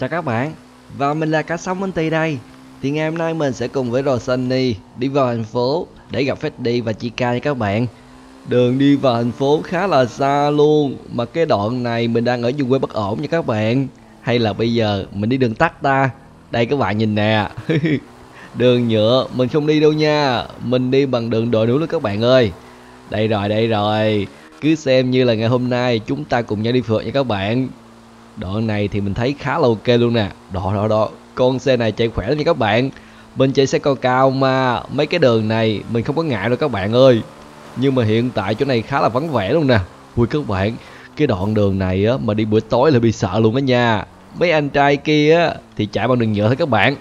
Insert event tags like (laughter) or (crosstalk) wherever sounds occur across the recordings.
Chào các bạn, và mình là cá sống Minh Tì đây. Thì ngày hôm nay mình sẽ cùng với Rosanny đi vào thành phố để gặp Freddy và Chica nha các bạn. Đường đi vào thành phố khá là xa luôn Mà cái đoạn này mình đang ở vùng quê bất ổn nha các bạn. Hay là bây giờ mình đi đường tắt ta? Đây các bạn nhìn nè. (laughs) Đường nhựa mình không đi đâu nha. Mình đi bằng đường đồi núi luôn các bạn ơi. Đây rồi đây rồi. Cứ xem như là ngày hôm nay chúng ta cùng nhau đi phượt nha các bạn. Đoạn này thì mình thấy khá là ok luôn nè. Đó đó đó Con xe này chạy khỏe lắm nha các bạn. Mình chạy xe cao cao mà Mấy cái đường này mình không có ngại đâu các bạn ơi. Nhưng mà hiện tại chỗ này khá là vắng vẻ luôn nè. Ui, các bạn, Cái đoạn đường này á, mà đi buổi tối là bị sợ luôn á nha. Mấy anh trai kia á, Thì chạy bằng đường nhựa thôi các bạn.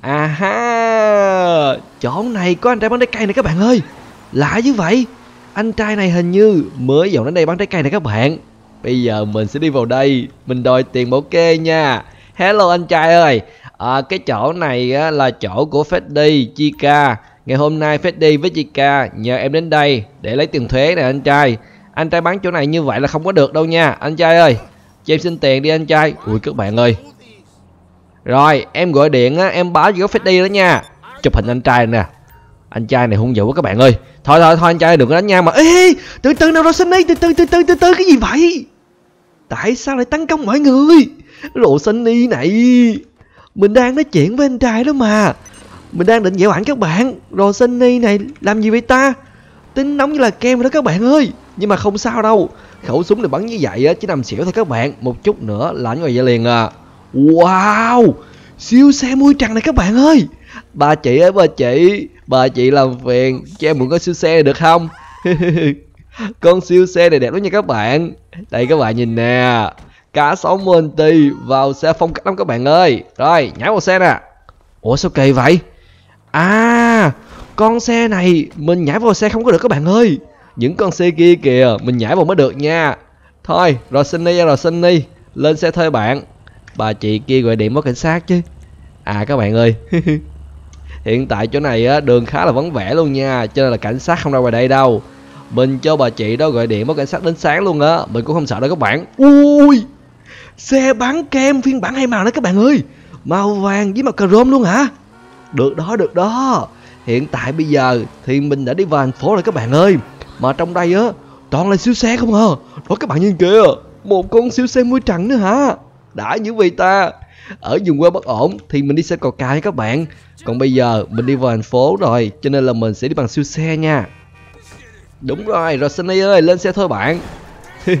À ha Chỗ này có anh trai bán trái cây này các bạn ơi. Lạ như vậy. Anh trai này hình như mới dọn đến đây bán trái cây này các bạn. Bây giờ mình sẽ đi vào đây. Mình đòi tiền bảo kê nha. Hello anh trai ơi. À, Cái chỗ này á, là chỗ của Freddy, Chica. Ngày hôm nay Freddy với Chica nhờ em đến đây để lấy tiền thuế nè anh trai. Anh trai bán chỗ này như vậy là không có được đâu nha Anh trai ơi. Cho em xin tiền đi anh trai. Ui các bạn ơi. Rồi em gọi điện á Em báo cho Freddy đó nha. Chụp hình anh trai nè anh trai này hung dữ quá các bạn ơi. Thôi thôi thôi, anh trai đừng có đánh nhau mà. Ê từ từ nào đó xin đi từ từ từ từ từ từ, cái gì vậy? Tại sao lại tấn công mọi người? Lộ sunny này. Mình đang nói chuyện với anh trai đó mà. Mình đang định dẻo ảnh các bạn. Rồi sunny này làm gì vậy ta? Tính nóng như là kem đó các bạn ơi. Nhưng mà không sao đâu. Khẩu súng này bắn như vậy á, chỉ nằm xỉu thôi các bạn. Một chút nữa là anh ngồi vậy liền à. Wow! Siêu xe mui trần này các bạn ơi. Ba chị ơi ba chị bà chị làm phiền, cho em mượn cái siêu xe được không? (laughs) Con siêu xe này đẹp lắm nha các bạn. Đây các bạn nhìn nè cá sấu Monty vào xe phong cách lắm các bạn ơi. Rồi, nhảy vào xe nè. Ủa, sao kỳ vậy? À con xe này mình nhảy vào xe không có được các bạn ơi. Những con xe kia kìa, mình nhảy vào mới được nha. Thôi, rồi xin đi rồi xin đi. Lên xe thuê bạn. Bà chị kia gọi điện báo cảnh sát chứ. À các bạn ơi. (laughs) hiện tại chỗ này á, đường khá là vắng vẻ luôn nha, cho nên là cảnh sát không ra ngoài đây đâu. Mình cho bà chị đó gọi điện báo cảnh sát đến sáng luôn á, mình cũng không sợ đâu các bạn. Ui, xe bán kem phiên bản hai màu đó các bạn ơi, màu vàng với màu cà rôm luôn hả? Được đó được đó. Hiện tại bây giờ thì mình đã đi vào thành phố rồi các bạn ơi, mà trong đây á, toàn là siêu xe không à. Đó, các bạn nhìn kìa, một con siêu xe mui trắng nữa hả? Đã như vậy ta ở vùng quê bất ổn thì mình đi xe cò cài các bạn. Còn bây giờ mình đi vào thành phố rồi, cho nên là mình sẽ đi bằng siêu xe nha. Đúng rồi rồi Sunny ơi, lên xe thôi bạn. (laughs)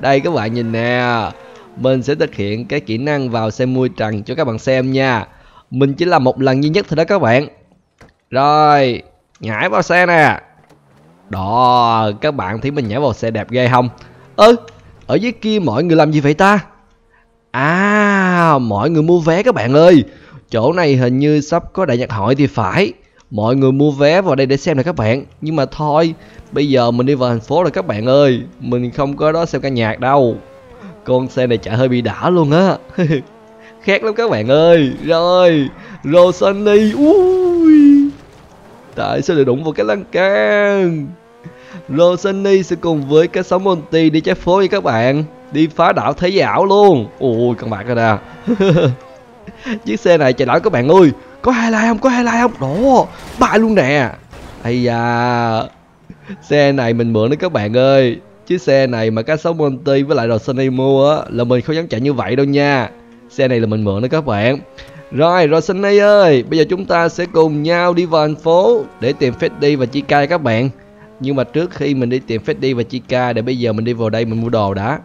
Đây các bạn nhìn nè, mình sẽ thực hiện cái kỹ năng vào xe mui trần cho các bạn xem nha. Mình chỉ làm một lần duy nhất thôi đó các bạn. Rồi, nhảy vào xe nè. Đó, các bạn thấy mình nhảy vào xe đẹp ghê không? Ơ, ở dưới kia mọi người làm gì vậy ta? À, mọi người mua vé các bạn ơi. Chỗ này hình như sắp có đại nhạc hội thì phải. Mọi người mua vé vào đây để xem nè các bạn. Nhưng mà thôi, bây giờ mình đi vào thành phố rồi các bạn ơi. Mình không có đó xem ca nhạc đâu. Con xe này chạy hơi bị đã luôn á. (laughs) Khác lắm các bạn ơi. Rồi, Rosani. Ui. Tại sao lại đụng vào cái lan can? Rosani sẽ cùng với cái sóng Monty đi trái phố với các bạn đi phá đảo thế giới ảo luôn. Ui con bạn rồi nè chiếc xe này chạy đảo các bạn ơi. Có hai like không? Có hai like không? Đó, bại luôn nè. Ây da. Xe này mình mượn đấy các bạn ơi. Chiếc xe này mà cá sấu Monty với lại đồ Sunny mua á, là mình không dám chạy như vậy đâu nha. Xe này là mình mượn đấy các bạn. Rồi rồi Sunny ơi, bây giờ chúng ta sẽ cùng nhau đi vào thành phố để tìm Freddy và Chica các bạn. Nhưng mà trước khi mình đi tìm Freddy và Chica, để bây giờ mình đi vào đây mình mua đồ đã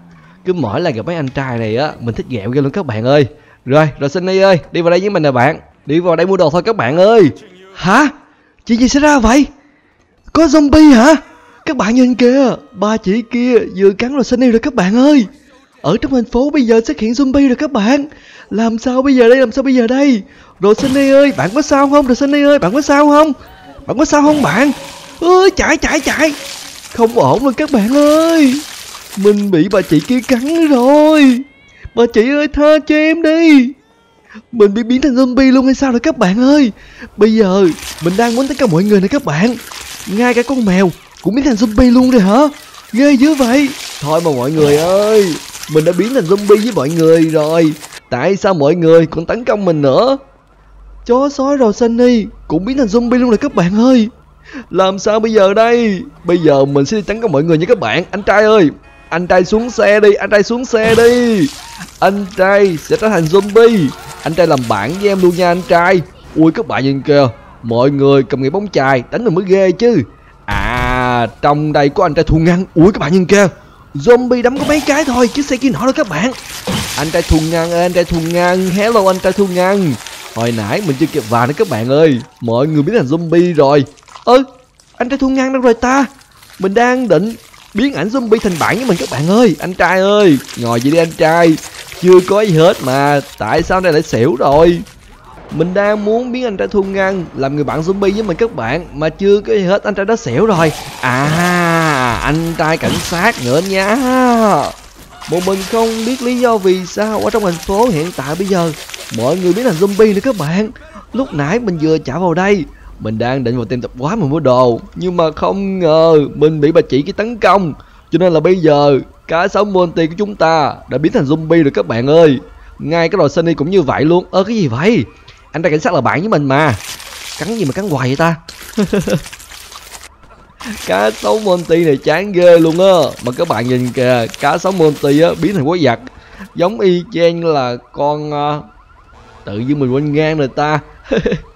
cứ mỗi lần gặp mấy anh trai này á, mình thích ghẹo ghê luôn các bạn ơi. Rồi rồi Sunny ơi, đi vào đây với mình nè bạn. Đi vào đây mua đồ thôi các bạn ơi. Hả? Chuyện gì xảy ra vậy? Có zombie hả? Các bạn nhìn kìa, ba chị kia vừa cắn rồi Sunny rồi các bạn ơi. Ở trong thành phố bây giờ xuất hiện zombie rồi các bạn. Làm sao bây giờ đây, làm sao bây giờ đây? Rồi Sunny ơi, bạn có sao không? Rồi Sunny ơi, bạn có sao không? Bạn có sao không bạn? Ơi chạy chạy chạy không ổn rồi các bạn ơi mình bị bà chị kia cắn rồi. Bà chị ơi, tha cho em đi. Mình bị biến thành zombie luôn hay sao rồi các bạn ơi? Bây giờ mình đang muốn tất cả mọi người này các bạn. Ngay cả con mèo cũng biến thành zombie luôn rồi hả? Ghê dữ vậy. Thôi mà mọi người ơi, Mình đã biến thành zombie với mọi người rồi. Tại sao mọi người còn tấn công mình nữa? Chó sói rồi Sunny Cũng biến thành zombie luôn rồi các bạn ơi. Làm sao bây giờ đây? Bây giờ mình sẽ đi tấn công mọi người nha các bạn. Anh trai ơi anh trai xuống xe đi, Anh trai xuống xe đi. Anh trai sẽ trở thành zombie. Anh trai làm bạn với em luôn nha anh trai. Ui, các bạn nhìn kìa. Mọi người cầm cái bóng chài, đánh mình mới ghê chứ. À trong đây có anh trai thu ngăn Ui, các bạn nhìn kìa. Zombie đấm có mấy cái thôi, chứ xe kia nọ đâu các bạn. Anh trai thu ngăn ơi, anh trai thu ngăn Hello, anh trai thu ngăn Hồi nãy mình chưa kịp vào nữa các bạn ơi. Mọi người biến thành zombie rồi. Ơ, anh trai thu ngăn đâu rồi ta? Mình đang định biến ảnh zombie thành bạn với mình các bạn ơi. Anh trai ơi, Ngồi vậy đi anh trai. Chưa có gì hết mà, Tại sao đây lại xỉu rồi? Mình đang muốn biến anh trai thu ngăn Làm người bạn zombie với mình các bạn, Mà chưa có gì hết, anh trai đã xỉu rồi. À anh trai cảnh sát nữa nha. Một mình không biết lý do vì sao Ở trong thành phố hiện tại bây giờ, Mọi người biến thành zombie nữa các bạn. Lúc nãy mình vừa trả vào đây mình đang định vào tiệm tập quá mà mua đồ Nhưng mà không ngờ Mình bị bà chị kia tấn công. Cho nên là bây giờ Cá sống Monty của chúng ta Đã biến thành zombie rồi các bạn ơi. Ngay cái đồi Sunny cũng như vậy luôn. Ơ cái gì vậy? Anh ta cảnh sát là bạn với mình mà. Cắn gì mà cắn hoài vậy ta? Cá sấu Monty này chán ghê luôn á. Mà các bạn nhìn kìa cá sấu Monty á biến thành quái vật. Giống y chang là con uh, tự dưng mình quên ngang rồi ta. (laughs)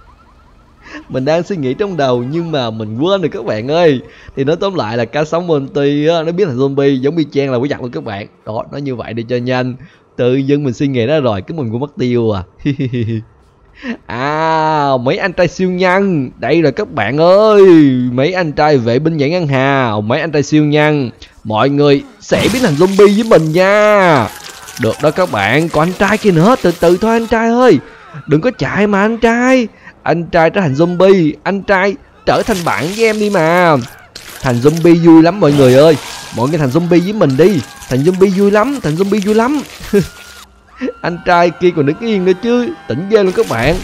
mình đang suy nghĩ trong đầu nhưng mà mình quên rồi các bạn ơi. Thì nói tóm lại là cá sống Monty á, nó biến thành zombie giống y chang là quái vật luôn các bạn. Đó nó như vậy đi cho nhanh. Tự dưng mình suy nghĩ ra rồi, cái mình cũng mất tiêu à. (laughs) À mấy anh trai siêu nhân. Đây rồi các bạn ơi, Mấy anh trai vệ binh nhảy ngân hà, Mấy anh trai siêu nhân. Mọi người sẽ biến thành zombie với mình nha. Được đó các bạn Còn anh trai kia nữa, Từ từ thôi anh trai ơi. Đừng có chạy mà anh trai. Anh trai trở thành zombie. Anh trai trở thành bạn với em đi mà. Thành zombie vui lắm mọi người ơi. Mọi người thành zombie với mình đi. Thành zombie vui lắm, Thành zombie vui lắm. (laughs) Anh trai kia còn đứng yên nữa chứ. Tỉnh ghê luôn các bạn.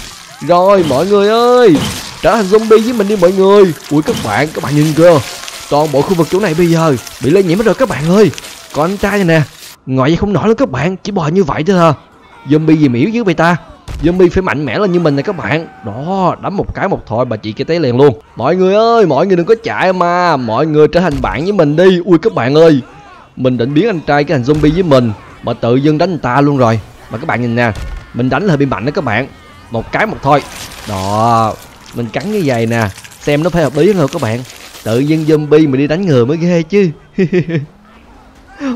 Rồi, mọi người ơi. Trở thành zombie với mình đi mọi người. Ui, các bạn các bạn nhìn kìa. Toàn bộ khu vực chỗ này bây giờ bị lây nhiễm hết rồi các bạn ơi. Còn anh trai này nè. Ngồi vậy không nổi luôn các bạn. Chỉ bò như vậy thôi hả zombie gì miễu dưới vậy ta? Zombie phải mạnh mẽ lên như mình này các bạn. Đó, đấm một cái một thôi bà chị kia té liền luôn. Mọi người ơi, mọi người đừng có chạy mà. Mọi người trở thành bạn với mình đi. Ui, các bạn ơi. Mình định biến anh trai cái thành zombie với mình, mà tự dưng đánh người ta luôn rồi. Mà các bạn nhìn nè, mình đánh hơi bị mạnh đó các bạn. Một cái một thôi. Đó, mình cắn như vậy nè. Xem nó phải hợp lý không các bạn. Tự dưng zombie mà đi đánh người mới ghê chứ. (laughs)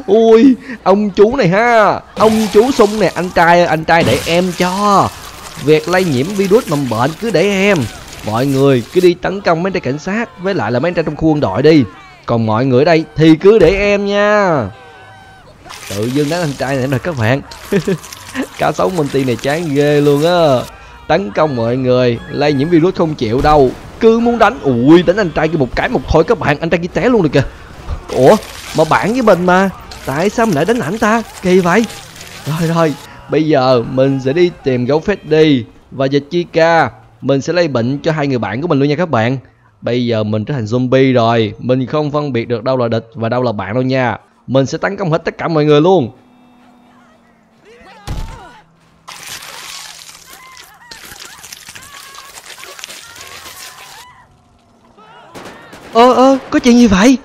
ui, ông chú này ha. Ông chú sung nè anh trai anh trai để em cho. Việc lây nhiễm virus mầm bệnh cứ để em. Mọi người cứ đi tấn công mấy trai cảnh sát, với lại là mấy trai trong khu quân đội đi. Còn mọi người ở đây thì cứ để em nha. Tự dưng đánh anh trai này rồi các bạn. (laughs) Cá sấu Monty này chán ghê luôn á. Tấn công mọi người, lây nhiễm virus không chịu đâu. Cứ muốn đánh, ui, đánh anh trai kia một cái một thôi các bạn. Anh trai kia té luôn được kìa. Ủa? Mà bạn với mình mà. Tại sao mình lại đánh ảnh ta? Kỳ vậy. Rồi rồi. Bây giờ mình sẽ đi tìm gấu Freddy và dịch Chica mình sẽ lây bệnh cho hai người bạn của mình luôn nha các bạn. Bây giờ mình trở thành zombie rồi. Mình không phân biệt được đâu là địch và đâu là bạn đâu nha. Mình sẽ tấn công hết tất cả mọi người luôn. Ơ ơ, có chuyện gì vậy?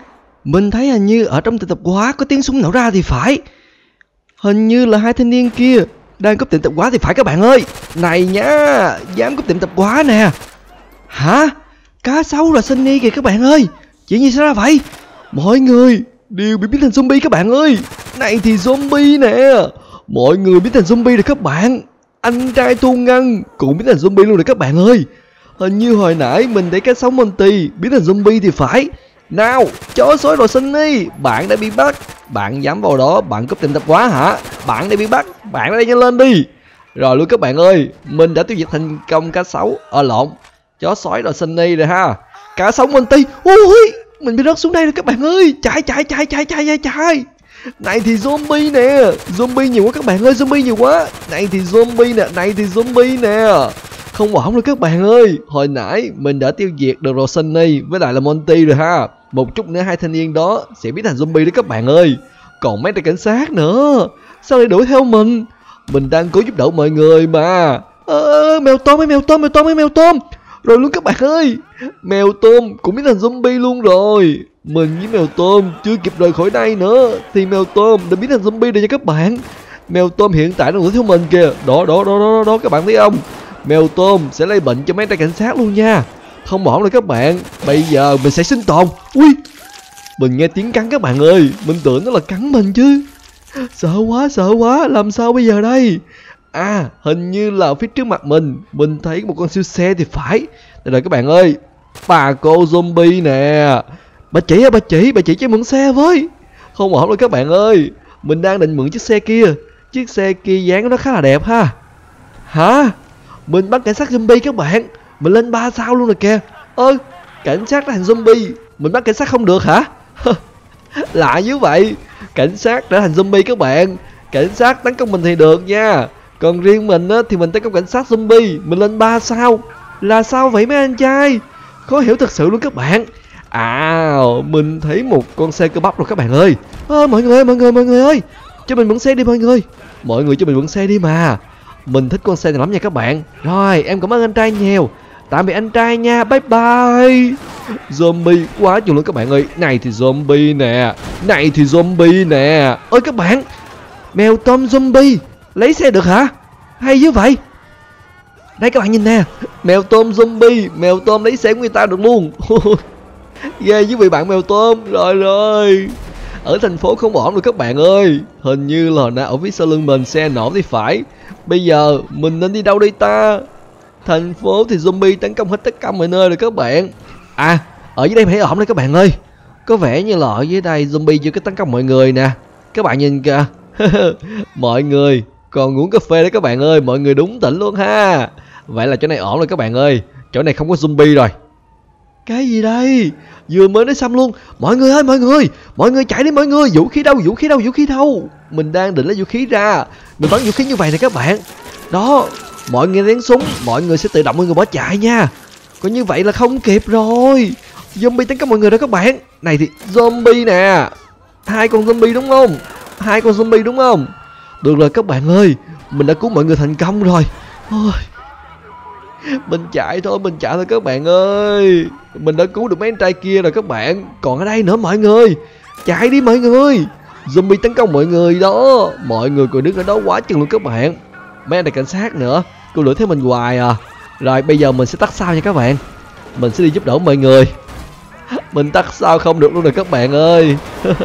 Mình thấy hình như ở trong tiệm tập quá Có tiếng súng nổ ra thì phải. Hình như là hai thanh niên kia Đang cướp tiệm tập quá thì phải các bạn ơi. Này nhá, Dám cướp tiệm tập quá nè. Hả? Cá sấu là Sunny kìa các bạn ơi. Chuyện gì xảy ra vậy. Mọi người đều bị biến thành zombie các bạn ơi. Này thì zombie nè. Mọi người biến thành zombie rồi các bạn. Anh trai thu ngăn cũng biến thành zombie luôn rồi các bạn ơi. Hình như hồi nãy mình thấy cá sấu Monty biến thành zombie thì phải. Nào chó sói rồi xin đi. Bạn đã bị bắt. Bạn dám vào đó bạn cướp tiệm tập quá hả? Bạn đã bị bắt Bạn đã nhanh lên đi. Rồi luôn các bạn ơi Mình đã tiêu diệt thành công cá sấu. Ở ờ, lộn. Chó sói rồi xin đi rồi ha. Cá sống Monty Ui Mình bị rớt xuống đây rồi các bạn ơi. Chạy chạy chạy chạy chạy chạy chạy này thì zombie nè. Zombie nhiều quá các bạn ơi Zombie nhiều quá. Này thì zombie nè Này thì zombie nè. Không ổn rồi các bạn ơi. Hồi nãy mình đã tiêu diệt được Rossini với lại là Monty rồi ha. Một chút nữa hai thanh niên đó sẽ biến thành zombie đấy các bạn ơi. Còn mấy tay cảnh sát nữa. Sao lại đuổi theo mình? Mình đang cố giúp đỡ mọi người mà. À, mèo tôm ơi mèo tôm mèo tôm ơi mèo tôm. Rồi luôn các bạn ơi. Mèo tôm cũng biến thành zombie luôn rồi. Mình với mèo tôm chưa kịp rời khỏi đây nữa Thì mèo tôm đã biến thành zombie rồi nha các bạn. Mèo tôm hiện tại đang đuổi theo mình kìa. Đó đó đó đó đó các bạn thấy không? Mèo tôm sẽ lây bệnh cho mấy tay cảnh sát luôn nha. Không ổn rồi các bạn, Bây giờ mình sẽ sinh tồn. Ui, Mình nghe tiếng cắn các bạn ơi, Mình tưởng nó là cắn mình chứ. Sợ quá sợ quá, Làm sao bây giờ đây? À hình như là phía trước mặt mình Mình thấy một con siêu xe thì phải. Đây rồi các bạn ơi, Bà cô zombie nè. Bà chỉ à bà chỉ Bà chỉ cho mượn xe với. Không ổn rồi các bạn ơi, Mình đang định mượn chiếc xe kia. Chiếc xe kia dáng nó khá là đẹp ha. Hả? Mình bắt cảnh sát zombie các bạn. Mình lên 3 sao luôn rồi kìa. Ơ cảnh sát thành zombie. Mình bắt cảnh sát không được hả? (laughs) Lạ như vậy. Cảnh sát trở thành zombie các bạn. Cảnh sát tấn công mình thì được nha. Còn riêng mình á, thì mình tấn công cảnh sát zombie. Mình lên 3 sao. Là sao vậy mấy anh trai? Khó hiểu thật sự luôn các bạn. À mình thấy một con xe cơ bắp rồi các bạn ơi. À, Mọi người ơi mọi người mọi người ơi. Cho mình mượn xe đi mọi người. Mọi người cho mình mượn xe đi mà. Mình thích con xe này lắm nha các bạn. Rồi em cảm ơn anh trai nhiều. Tạm biệt anh trai nha, Bye bye. Zombie quá nhiều luôn các bạn ơi. Này thì zombie nè, Này thì zombie nè. Ơi các bạn, Mèo tôm zombie, Lấy xe được hả? Hay như vậy? Đây các bạn nhìn nè, Mèo tôm zombie, Mèo tôm lấy xe của người ta được luôn. (laughs) Ghê với vị bạn mèo tôm, Rồi rồi. Ở thành phố không ổn rồi các bạn ơi. Hình như là nãy ở phía sau lưng mình xe nổ thì phải. Bây giờ mình nên đi đâu đây ta? Thành phố thì zombie tấn công hết tất cả mọi nơi rồi các bạn. À ở dưới đây thấy ổn đây các bạn ơi. Có vẻ như là ở dưới đây zombie chưa có tấn công mọi người nè. Các bạn nhìn kìa. (laughs) Mọi người còn uống cà phê đấy các bạn ơi. Mọi người đúng tỉnh luôn ha. Vậy là chỗ này ổn rồi các bạn ơi. Chỗ này không có zombie rồi. Cái gì đây? Vừa mới nói xong luôn. Mọi người ơi, mọi người. Mọi người chạy đi mọi người. Vũ khí đâu, vũ khí đâu, vũ khí đâu. Mình đang định lấy vũ khí ra. Mình bắn vũ khí như vậy nè các bạn. Đó Mọi người nén súng, Mọi người sẽ tự động mọi người bỏ chạy nha. Còn như vậy là không kịp rồi. Zombie tấn công mọi người đó các bạn. Này thì, zombie nè. Hai con zombie đúng không? Hai con zombie đúng không? Được rồi các bạn ơi, Mình đã cứu mọi người thành công rồi. Ôi. Mình chạy thôi, mình chạy thôi các bạn ơi. Mình đã cứu được mấy anh trai kia rồi các bạn. Còn ở đây nữa mọi người. Chạy đi mọi người. Zombie tấn công mọi người đó. Mọi người còn đứng ở đó quá chừng luôn các bạn mấy anh này cảnh sát nữa. Cô lửa theo mình hoài à. Rồi, bây giờ mình sẽ tắt sao nha các bạn? Mình sẽ đi giúp đỡ mọi người. (laughs) Mình tắt sao không được luôn rồi các bạn ơi. (laughs)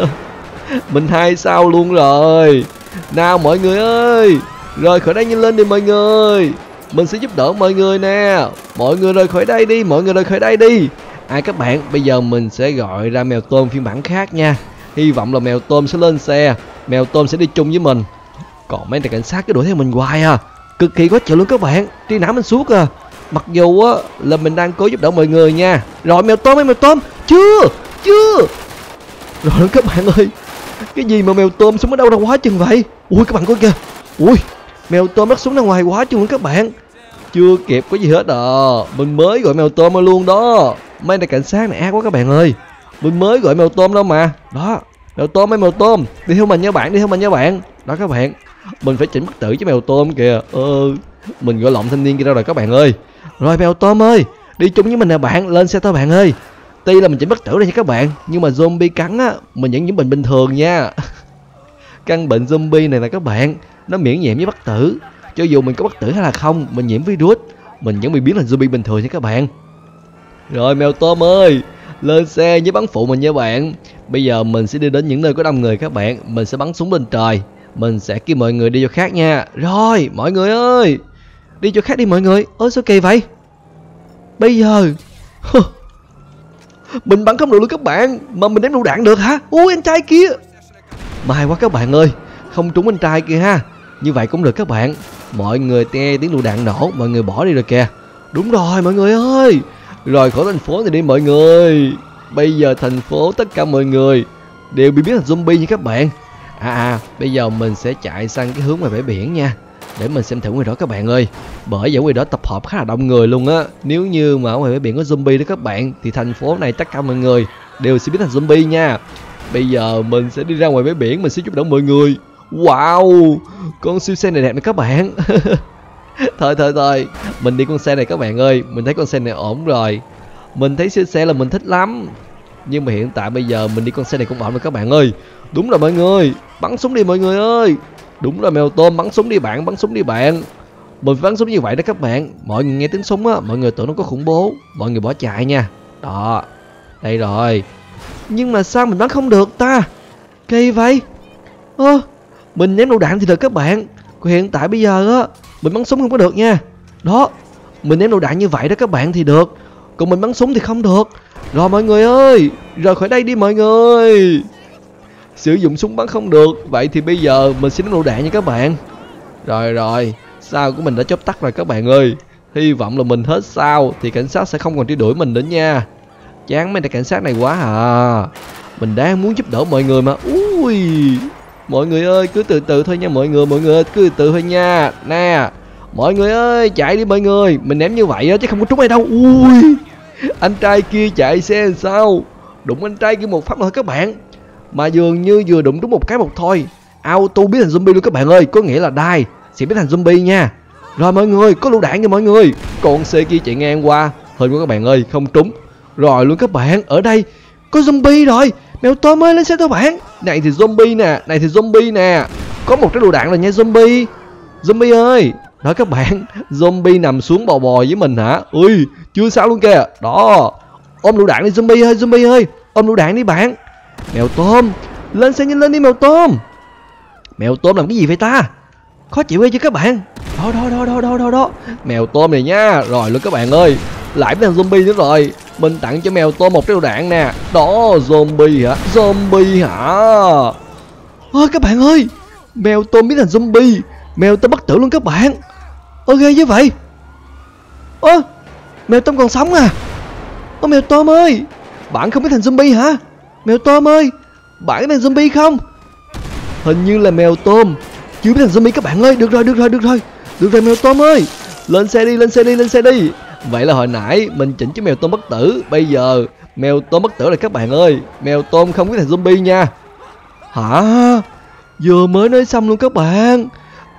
Mình hai sao luôn rồi. Nào mọi người ơi. Rồi khỏi đây nhanh lên đi mọi người. Mình sẽ giúp đỡ mọi người nè. Mọi người rời khỏi đây đi, Mọi người rời khỏi đây đi. À các bạn, Bây giờ mình sẽ gọi ra mèo tôm phiên bản khác nha. Hy vọng là mèo tôm sẽ lên xe. Mèo tôm sẽ đi chung với mình. Còn mấy thằng cảnh sát cứ đuổi theo mình hoài à. Cực kỳ quá trời luôn các bạn. Truy não mình suốt à. Mặc dù á, là mình đang cố giúp đỡ mọi người nha. Rồi, mèo tôm ơi, mèo tôm. Chưa Chưa. Rồi, các bạn ơi. Cái gì mà mèo tôm xuống ở đâu ra quá chừng vậy? Ui, các bạn coi kìa. Ui, Mèo tôm bắt súng ra ngoài quá chừng các bạn. Chưa kịp có gì hết à. Mình mới gọi mèo tôm luôn đó. Mấy này cảnh sát này ác quá các bạn ơi. Mình mới gọi mèo tôm đâu mà. Đó, Mèo tôm mấy mèo tôm. Đi theo mình nha bạn, Đi theo mình nha bạn. Đó các bạn. Mình phải chỉnh bất tử cho mèo tôm kìa. Ờ Mình gọi lộn thanh niên kia đâu rồi các bạn ơi. Rồi mèo tôm ơi, Đi chung với mình nè bạn, Lên xe thôi bạn ơi. Tuy là mình chỉnh bất tử đây nha các bạn, Nhưng mà zombie cắn á, Mình vẫn những bệnh bình thường nha. (laughs) Căn bệnh zombie này là các bạn, nó miễn nhiễm với bất tử. Cho dù mình có bất tử hay là không, mình nhiễm virus, mình vẫn bị biến thành zombie bình thường nha các bạn. Rồi mèo tôm ơi, lên xe với bắn phụ mình nha bạn. Bây giờ mình sẽ đi đến những nơi có đông người các bạn, mình sẽ bắn súng lên trời mình sẽ kêu mọi người đi chỗ khác nha. Rồi, mọi người ơi. Đi chỗ khác đi mọi người. Ôi sao kỳ vậy? Bây giờ mình bắn không được luôn các bạn, mà mình ném lựu đạn được hả? Ui, anh trai kia. May quá các bạn ơi, không trúng anh trai kia ha. Như vậy cũng được các bạn. Mọi người nghe tiếng lựu đạn nổ, Mọi người bỏ đi rồi kìa. Đúng rồi, mọi người ơi. Rồi khỏi thành phố này đi mọi người. Bây giờ thành phố tất cả mọi người Đều bị biến thành zombie như các bạn. À à bây giờ mình sẽ chạy sang cái hướng ngoài bãi biển nha. Để mình xem thử ngoài đó các bạn ơi. Bởi vì ngoài đó tập hợp khá là đông người luôn á. Nếu như mà ở ngoài bãi biển có zombie đó các bạn, Thì thành phố này tất cả mọi người Đều sẽ biến thành zombie nha. Bây giờ mình sẽ đi ra ngoài bãi biển, Mình sẽ giúp đỡ mọi người. Wow, Con siêu xe này đẹp nè các bạn. (laughs) Thôi thôi thôi, Mình đi con xe này các bạn ơi. Mình thấy con xe này ổn rồi. Mình thấy siêu xe là mình thích lắm. Nhưng mà hiện tại bây giờ mình đi con xe này cũng ổn rồi các bạn ơi. Đúng rồi mọi người, Bắn súng đi mọi người ơi. Đúng rồi, mèo tôm, bắn súng đi bạn, Bắn súng đi bạn. Mình phải bắn súng như vậy đó các bạn. Mọi người nghe tiếng súng á, Mọi người tưởng nó có khủng bố. Mọi người bỏ chạy nha. Đó, Đây rồi. Nhưng mà sao mình bắn không được ta? Kỳ vậy. Ơ, Mình ném đầu đạn thì được các bạn. Còn hiện tại bây giờ á, Mình bắn súng không có được nha. Đó, Mình ném đầu đạn như vậy đó các bạn thì được. Còn mình bắn súng thì không được. Rồi mọi người ơi, Rời khỏi đây đi mọi người. Sử dụng súng bắn không được, Vậy thì bây giờ mình sẽ nổ đạn nha các bạn. Rồi rồi, Sao của mình đã chớp tắt rồi các bạn ơi. Hy vọng là mình hết sao Thì cảnh sát sẽ không còn truy đuổi mình nữa nha. Chán mấy đại cảnh sát này quá à. Mình đang muốn giúp đỡ mọi người mà. Ui, Mọi người ơi, cứ từ từ thôi nha mọi người Mọi người ơi, cứ từ từ thôi nha. Nè, Mọi người ơi, chạy đi mọi người. Mình ném như vậy á, chứ không có trúng ai đâu. Ui. Anh trai kia chạy xe sao? Đụng anh trai kia một phát thôi các bạn. Mà dường như vừa đụng đúng một cái một thôi. Auto biến thành zombie luôn các bạn ơi, Có nghĩa là đai sẽ biến thành zombie nha. Rồi mọi người, có lựu đạn nha mọi người. Con xe kia chạy ngang qua. Hình của các bạn ơi, không trúng. Rồi luôn các bạn, ở đây có zombie rồi. Mèo tôm ơi, lên xe tôi bạn. Này thì zombie nè, Này thì zombie nè. Có một cái lựu đạn rồi nha, zombie. Zombie ơi. Đó các bạn, Zombie nằm xuống bò bò với mình hả? Ui, chưa sao luôn kìa. Đó, Ôm lựu đạn đi zombie ơi zombie ơi. Ôm lựu đạn đi bạn. Mèo tôm, Lên xe nhanh lên đi mèo tôm. Mèo tôm làm cái gì vậy ta? Khó chịu ghê chứ các bạn? Đó đó đó đó đó đó đó. Mèo tôm này nha. Rồi luôn các bạn ơi, Lại biến thằng zombie nữa rồi. Mình tặng cho mèo tôm một cái lựu đạn nè. Đó, zombie hả? Zombie hả? Ôi, các bạn ơi, Mèo tôm biến thành zombie. Mèo tôm bất tử luôn các bạn. Ơ, ghê như vậy. Ơ, Mèo tôm còn sống à? Ơ, mèo tôm ơi, Bạn không biết thành zombie hả? Mèo tôm ơi, Bạn có thành zombie không? Hình như là mèo tôm Chưa biết thành zombie các bạn ơi. Được rồi được rồi được rồi. Được rồi, mèo tôm ơi. Lên xe đi, lên xe đi, lên xe đi. Vậy là hồi nãy mình chỉnh cho mèo tôm bất tử. Bây giờ mèo tôm bất tử rồi các bạn ơi. Mèo tôm không biết thành zombie nha. Hả? Vừa mới nói xong luôn các bạn.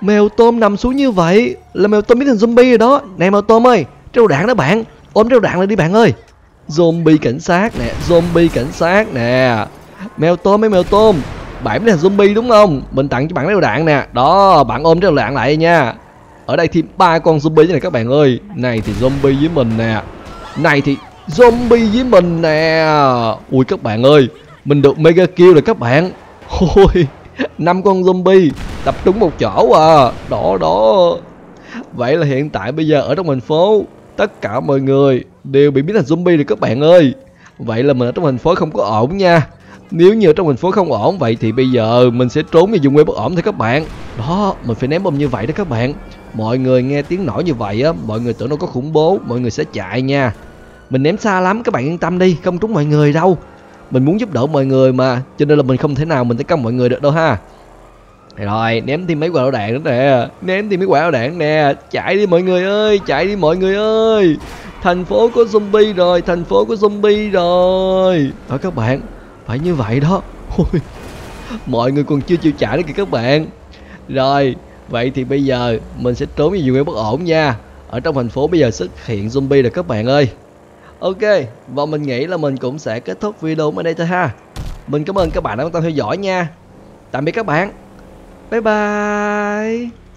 Mèo tôm nằm xuống như vậy Là mèo tôm biến thành zombie rồi đó. Nè, mèo tôm ơi, Treo đạn đó bạn. Ôm treo đạn lại đi bạn ơi. Zombie cảnh sát nè, Zombie cảnh sát nè. Mèo tôm mấy mèo tôm. Bạn biến thành zombie đúng không? Mình tặng cho bạn treo đạn nè. Đó, bạn ôm treo đạn lại nha. Ở đây thì ba con zombie này các bạn ơi. Này thì zombie với mình nè. Này thì zombie với mình nè. Ui, các bạn ơi, mình được mega kill rồi các bạn. Ôi, (laughs) năm con zombie tập trung một chỗ à. Đó đó. Vậy là hiện tại bây giờ ở trong thành phố tất cả mọi người đều bị biến thành zombie rồi các bạn ơi. Vậy là mình ở trong thành phố không có ổn nha. Nếu như ở trong thành phố không ổn vậy thì bây giờ mình sẽ trốn vào vùng quê bất ổn thôi các bạn. Đó, mình phải ném bom như vậy đó các bạn. Mọi người nghe tiếng nổ như vậy á, mọi người tưởng nó có khủng bố, mọi người sẽ chạy nha. Mình ném xa lắm, các bạn yên tâm đi, không trúng mọi người đâu. Mình muốn giúp đỡ mọi người mà, cho nên là mình không thể nào mình tấn công mọi người được đâu ha rồi, ném thêm mấy quả đạn nữa nè. Ném thêm mấy quả đạn nè. Chạy đi mọi người ơi, chạy đi mọi người ơi. Thành phố có zombie rồi, thành phố có zombie rồi. Đó các bạn phải như vậy đó. (laughs) Ôi, Mọi người còn chưa chịu trả nữa kìa các bạn. Rồi Vậy thì bây giờ mình sẽ trốn vào vùng bất ổn nha. Ở trong thành phố bây giờ xuất hiện zombie rồi các bạn ơi. Ok Và mình nghĩ là mình cũng sẽ kết thúc video ở đây thôi ha. Mình cảm ơn các bạn đã quan tâm theo dõi nha. Tạm biệt các bạn. Bye bye